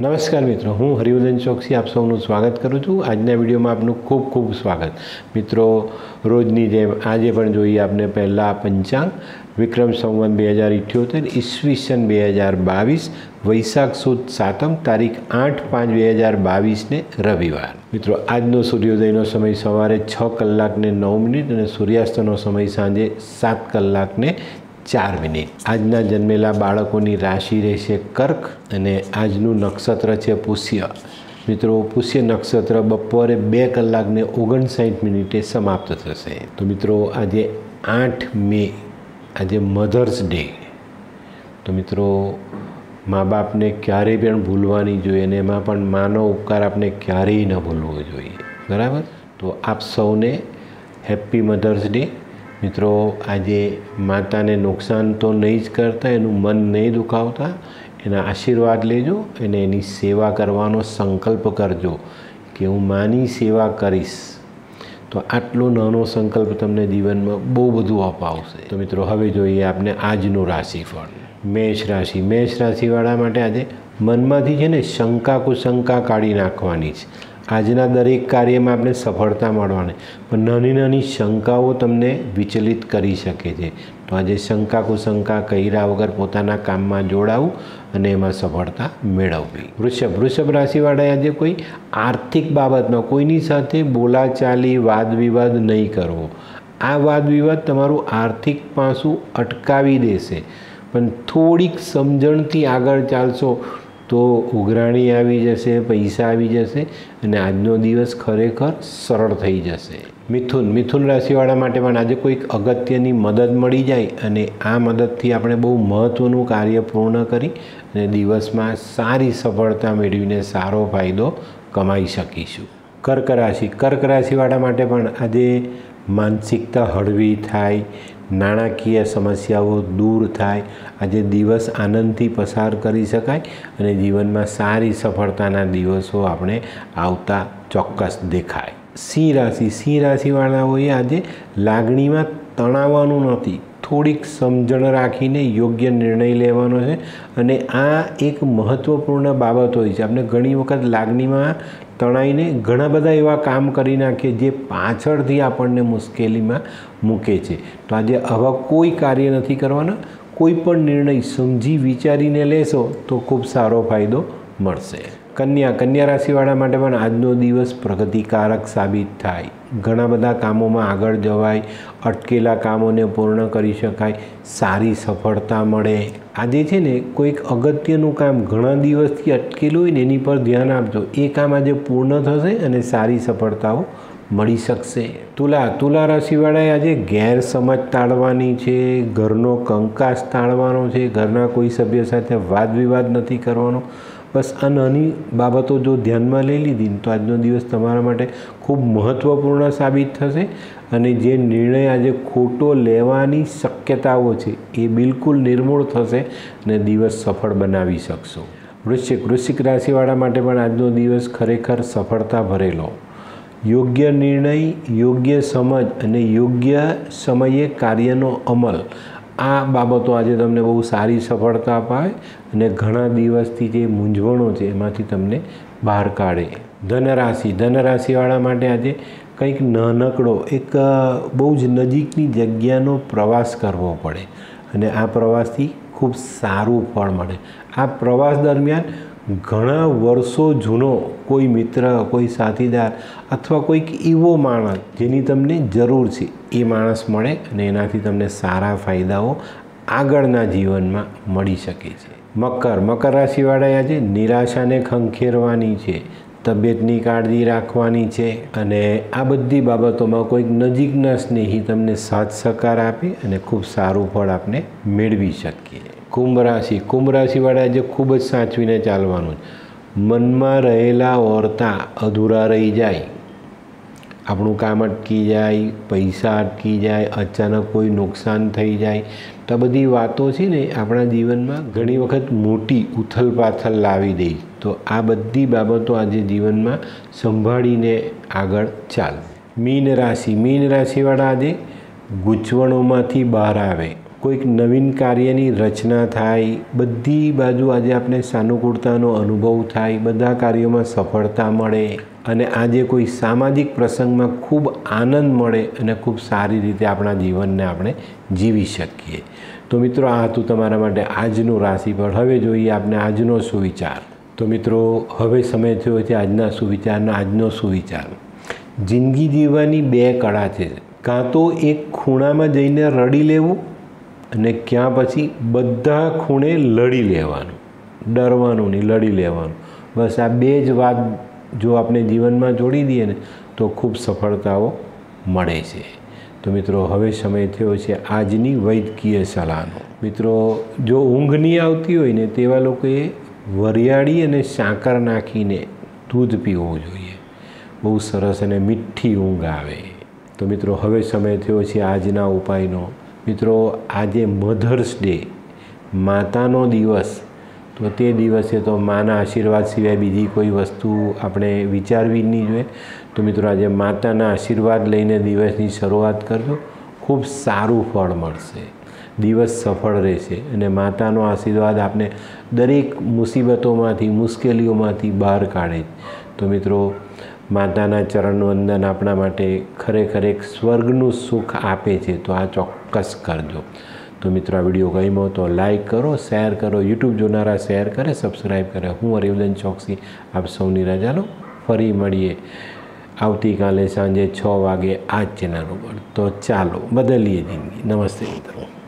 નમસ્કાર મિત્રો, હું હરિવર્ધન ચોકસી આપ સૌનું સ્વાગત કરું છું. આજના વિડીયોમાં આપનું ખૂબ ખૂબ સ્વાગત. મિત્રો, રોજની જેમ આજે પણ જોઈએ આપને પહેલાં પંચાંગ, વિક્રમ સંવત બે હજાર ઇઠ્યોતેર ઈસવીસન બે હજાર બાવીસ, વૈશાખ સુદ સાતમ, તારીખ આઠ પાંચ બે હજાર બાવીસને રવિવાર. મિત્રો, આજનો સૂર્યોદયનો સમય સવારે છ કલાકને નવ મિનિટ અને સૂર્યાસ્તનો સમય સાંજે સાત કલાકને ચાર મિનિટ. આજના જન્મેલા બાળકોની રાશિ રહેશે કર્ક અને આજનું નક્ષત્ર છે પુષ્ય. મિત્રો, પુષ્ય નક્ષત્ર બપોરે બે કલાકને ઓગણસાઠ મિનિટે સમાપ્ત થશે. તો મિત્રો, આજે આઠ મે, આજે મધર્સ ડે. તો મિત્રો, મા બાપને ક્યારેય પણ ભૂલવાની જોઈએ અને એમાં પણ માનો ઉપકાર આપણે ક્યારેય ન ભૂલવો જોઈએ. બરાબર? તો આપ સૌને હેપી મધર્સ ડે. મિત્રો, આજે માતાને નુકસાન તો નહીં જ કરતા, એનું મન નહીં દુખાવતા, એના આશીર્વાદ લેજો અને એની સેવા કરવાનો સંકલ્પ કરજો કે હું માની સેવા કરીશ. તો આટલો નાનો સંકલ્પ તમને જીવનમાં બહુ બધું અપાવશે. તો મિત્રો, હવે જોઈએ આપણે આજનું રાશિફળ. મેષ રાશિ. મેષ રાશિવાળા માટે આજે મનમાંથી છે ને શંકા કુશંકા કાઢી નાખવાની છે. આજના દરેક કાર્યમાં આપણે સફળતા મળવાની. પણ નાની નાની શંકાઓ તમને વિચલિત કરી શકે છે. તો આજે શંકા કુશંકા કર્યા વગર પોતાના કામમાં જોડાવું અને એમાં સફળતા મેળવવી. વૃષભ વૃષભ રાશિવાળાએ આજે કોઈ આર્થિક બાબતમાં કોઈની સાથે બોલાચાલી વાદ વિવાદ નહીં કરવો. આ વાદ વિવાદ તમારું આર્થિક પાસું અટકાવી દેશે. પણ થોડીક સમજણથી આગળ ચાલશો તો ઉઘરાણી આવી જશે, પૈસા આવી જશે અને આજનો દિવસ ખરેખર સરળ થઈ જશે. મિથુન મિથુન રાશિવાળા માટે પણ આજે કોઈક અગત્યની મદદ મળી જાય અને આ મદદથી આપણે બહુ મહત્ત્વનું કાર્ય પૂર્ણ કરી અને દિવસમાં સારી સફળતા મેળવીને સારો ફાયદો કમાઈ શકીશું. કર્ક રાશિ, કર્ક રાશિવાળા માટે પણ આજે માનસિકતા હળવી થાય, નાણાકીય સમસ્યાઓ દૂર થાય. આજે દિવસ આનંદથી પસાર કરી શકાય અને જીવનમાં સારી સફળતાના દિવસો આપણે આવતા ચોક્કસ દેખાય. સિંહ રાશિ સિંહ રાશિવાળાઓએ આજે લાગણીમાં તણાવવાનું નથી. થોડીક સમજણ રાખીને યોગ્ય નિર્ણય લેવાનો છે. અને આ એક મહત્ત્વપૂર્ણ બાબત હોય છે. આપણે ઘણી વખત લાગણીમાં તણાઈને ઘણા બધા એવા કામ કરી નાખીએ જે પાછળથી આપણને મુશ્કેલીમાં મૂકે છે. તો આજે આવા કોઈ કાર્ય નથી કરવાના. કોઈ પણ નિર્ણય સમજી વિચારીને લેશો તો ખૂબ સારો ફાયદો મળશે. કન્યા કન્યા રાશિવાળા માટે પણ આજનો દિવસ પ્રગતિકારક સાબિત થાય. ઘણા બધા કામોમાં આગળ જવાય, અટકેલા કામોને પૂર્ણ કરી શકાય, સારી સફળતા મળે. આજે છે ને, કોઈક અગત્યનું કામ ઘણા દિવસથી અટકેલું હોય ને, એની પર ધ્યાન આપજો. એ કામ આજે પૂર્ણ થશે અને સારી સફળતાઓ મળી શકશે. તુલા તુલા રાશિવાળાએ આજે ગેરસમજ ટાળવાની છે, ઘરનો કંકાસ ટાળવાનો છે, ઘરના કોઈ સભ્ય સાથે વાદ વિવાદ નથી કરવાનો. બસ આ નાની બાબતો જો ધ્યાનમાં લઈ લીધી તો આજનો દિવસ તમારા માટે ખૂબ મહત્ત્વપૂર્ણ સાબિત થશે અને જે નિર્ણય આજે ખોટો લેવાની શક્યતાઓ છે એ બિલકુલ નિર્મૂળ થશે અને દિવસ સફળ બનાવી શકશો. વૃશ્ચિક વૃશ્ચિક રાશિવાળા માટે પણ આજનો દિવસ ખરેખર સફળતા ભરેલો. યોગ્ય નિર્ણય, યોગ્ય સમજ અને યોગ્ય સમયે કાર્યનો અમલ આ બાબતો આજે તમને બહુ સારી સફળતા અપાય અને ઘણા દિવસથી જે મૂંઝવણો છે એમાંથી તમને બહાર કાઢે. ધનરાશિ, ધનરાશિવાળા માટે આજે કંઈક નાનકડો, એક બહુ જ નજીકની જગ્યાનો પ્રવાસ કરવો પડે. અને આ પ્રવાસથી ખૂબ સારું ફળ મળે. આ પ્રવાસ દરમિયાન ઘણા વર્ષો જૂનો કોઈ મિત્ર, કોઈ સાથીદાર અથવા કોઈક એવો માણસ જેની તમને જરૂર છે, એ માણસ મળે અને એનાથી તમને સારા ફાયદાઓ આગળના જીવનમાં મળી શકે છે. મકર મકર રાશિવાળાએ આજે નિરાશાને ખંખેરવાની છે, તબિયતની કાળજી રાખવાની છે અને આ બધી બાબતોમાં કોઈક નજીકના સ્નેહી તમને સાથ સહકાર આપે અને ખૂબ સારું ફળ આપણે મેળવી શકીએ. કુંભ રાશિ. કુંભ રાશિવાળા આજે ખૂબ જ સાચવીને ચાલવાનું મનમાં રહેલા ઓરતા અધૂરા રહી જાય. આપણું કામ અટકી જાય, પૈસા અટકી જાય, અચાનક કોઈ નુકસાન થઈ જાય. તો બધી વાતો છે ને આપણા જીવનમાં ઘણી વખત મોટી ઉથલ પાથલ લાવી દે. તો આ બધી બાબતો આજે જીવનમાં સંભાળીને આગળ ચાલ. મીન રાશિ. મીન રાશિવાળા આજે ગૂંચવણોમાંથી બહાર આવે. કોઈક નવીન કાર્યની રચના થાય, બધી બાજુ આજે આપણે સાનુકૂળતાનો અનુભવ થાય, બધા કાર્યોમાં સફળતા મળે અને આજે કોઈ સામાજિક પ્રસંગમાં ખૂબ આનંદ મળે અને ખૂબ સારી રીતે આપણા જીવનને આપણે જીવી શકીએ. તો મિત્રો, આ હતું તમારા માટે આજનું રાશિફળ. હવે જોઈએ આપણે આજનો સુવિચાર. તો મિત્રો, હવે સમય થયો છે આજના સુવિચારનો આજનો સુવિચાર. જિંદગી જીવવાની બે કળા છે. કાં તો એક ખૂણામાં જઈને રડી લેવું અને ક્યાં પછી બધા ખૂણે લડી લેવાનું. ડરવાનું નહીં લડી લેવાનું. બસ આ બે જ વાત જો આપણે જીવનમાં જોડી દઈએ ને, તો ખૂબ સફળતાઓ મળે છે. તો મિત્રો, હવે સમય થયો છે આજની વૈદ્યકીય સલાહનો. મિત્રો, જો ઊંઘ નહીં આવતી હોય ને, તેવા લોકોએ વરિયાળી અને સાકર નાખીને દૂધ પીવું જોઈએ. બહુ સરસ અને મીઠી ઊંઘ આવે. તો મિત્રો, હવે સમય થયો છે આજના ઉપાયનો. મિત્રો, આજે મધર્સ ડે માતાનો દિવસ. તો તે દિવસે તો માના આશીર્વાદ સિવાય બીજી કોઈ વસ્તુ આપણે વિચારવી નહીં જોઈએ. તો મિત્રો, આજે માતાના આશીર્વાદ લઈને દિવસની શરૂઆત કરજો. ખૂબ સારું ફળ મળશે. દિવસ સફળ રહેશે અને માતાનો આશીર્વાદ આપને દરેક મુસીબતોમાંથી, મુશ્કેલીઓમાંથી બહાર કાઢે તો મિત્રો, માતાના ચરણવંદન આપણા માટે ખરેખર એક સ્વર્ગનું સુખ આપે છે. તો આ ચોક્કસ કરજો તો મિત્રો, આ વીડિયો ગમ્યો તો લાઈક કરો શેર કરો યુટ્યુબ જોનારા શેર કરે સબસ્ક્રાઈબ કરે. હું હરિવદન ચોકસી, આપ સૌની રજા લો ફરી મળીએ આવતીકાલે સાંજે છ વાગે આ જ ચેનલ ઉપર. તો ચાલો, બદલીએ જિંદગી. નમસ્તે મિત્રો.